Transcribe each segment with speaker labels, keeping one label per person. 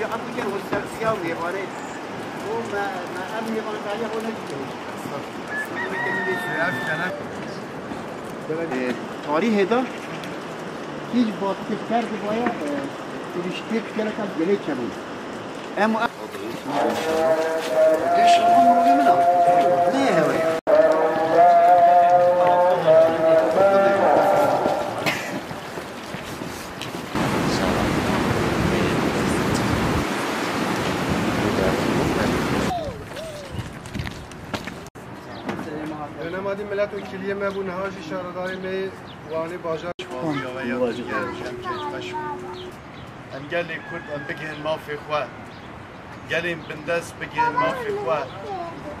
Speaker 1: یا ابو که و سرسیا و یباره و ما تاریخ هیچ با کرد باید اما
Speaker 2: نمادی ملت وکیلی ما بون هاجی شهرداری می وانی باجا
Speaker 3: ام گلی کرد ام بگین ما فی خواه گلین بندس بگین ما فی خواه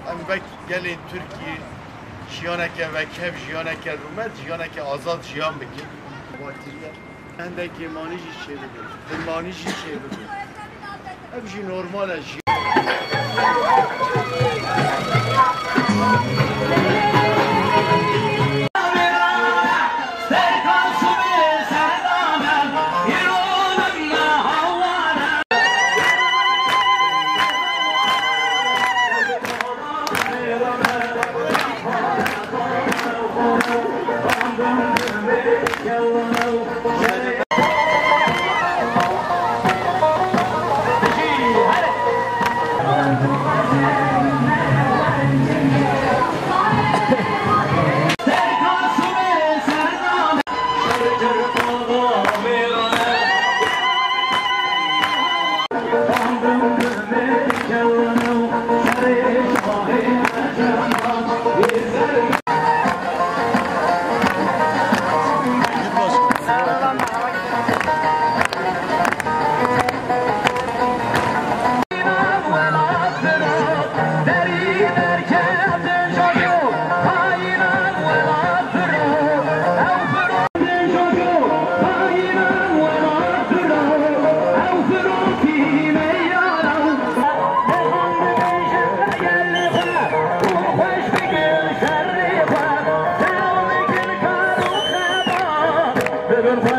Speaker 3: ام بک گلین ترکی جیانکه و کف جیانکه رومت جیانکه آزاد جیان بکن هنده که مانیجی چه بگیر مانیجی چه بگیر ام جی نورماله جی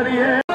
Speaker 3: लिए